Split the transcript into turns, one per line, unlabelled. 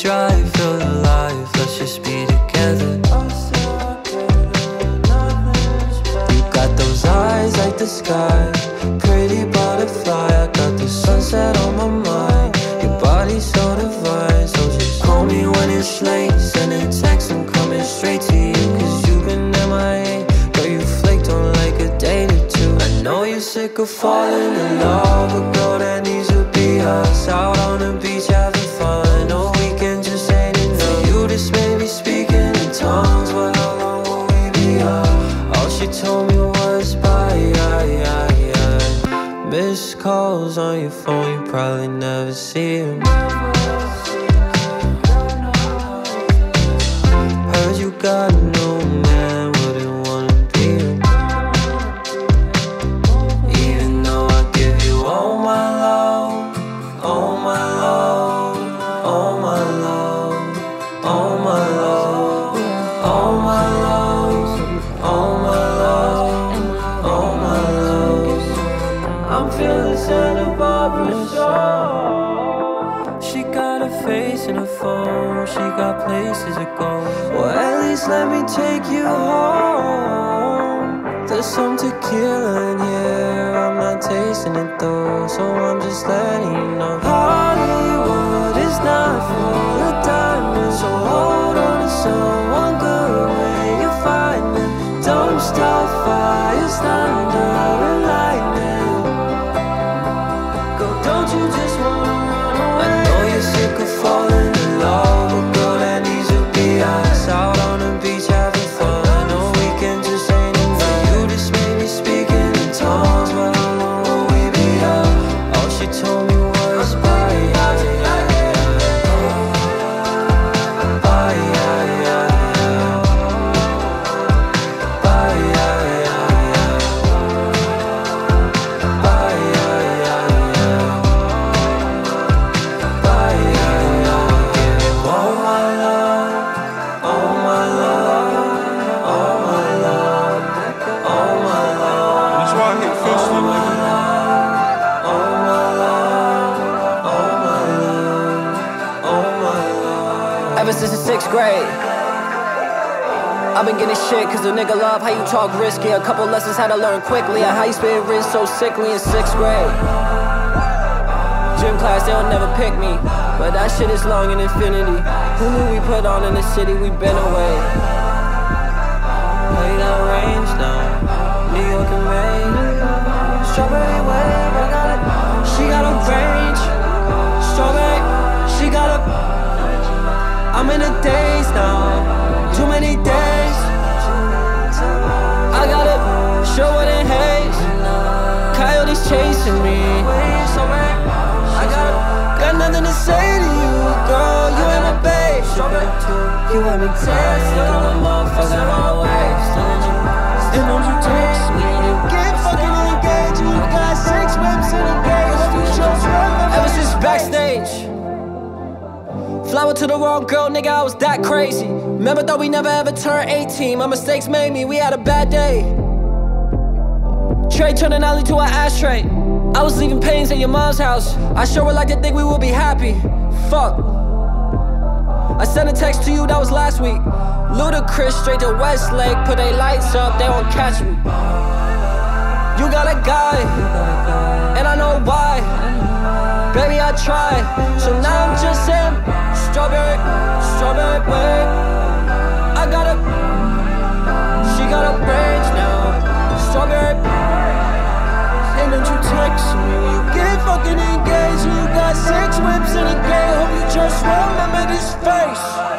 drive, feel alive. Let's just be together. You got those eyes like the sky, pretty butterfly. I got the sunset on my mind. Your body's so divine, so just call me when it's late. Send a text, I'm coming straight to you. Cause you've been MIA, girl, you flaked on like a date or two. I know you're sick of falling in love, but girl, that needs to be us. Out on the beach Missed calls on your phone, you probably never see 'em. Heard you got I'm feeling Santa Barbara show. She got a face in her phone, she got places to go. Well, at least let me take you home. There's some tequila in here, I'm not tasting it though, so I'm just letting you know. Hollywood is not full of diamonds, so hold on to someone good when you find them. Don't start fires, thunder and lightning.
Ever since the sixth grade. I've been getting shit cause the nigga love how you talk risky. A couple lessons had to learn quickly on how you spit so sickly in sixth grade. Gym class, they'll never pick me. But that shit is long in infinity. Who knew we put on in the city we been away?
I'm in a daze now. Too many days. I gotta Show what it haze. Coyotes chasing me. I got got nothing to say to you, girl. You ain't my babe. You want me tested on a motherfucker always.
Flower to the wrong girl, nigga, I was that crazy. Remember, thought we never ever turned 18. My mistakes made me, we had a bad day. Trey turned an alley to an ashtray. I was leaving pains at your mom's house. I sure would like to think we would be happy. Fuck. I sent a text to you, that was last week. Ludacris straight to Westlake, put they lights up, they won't catch me. You got a guy, and I know why. Baby, I tried, strawberry. I got a, she got a range now. Strawberry, and don't you text me you get fucking engaged. You got six whips in a game. Hope you just remember this face.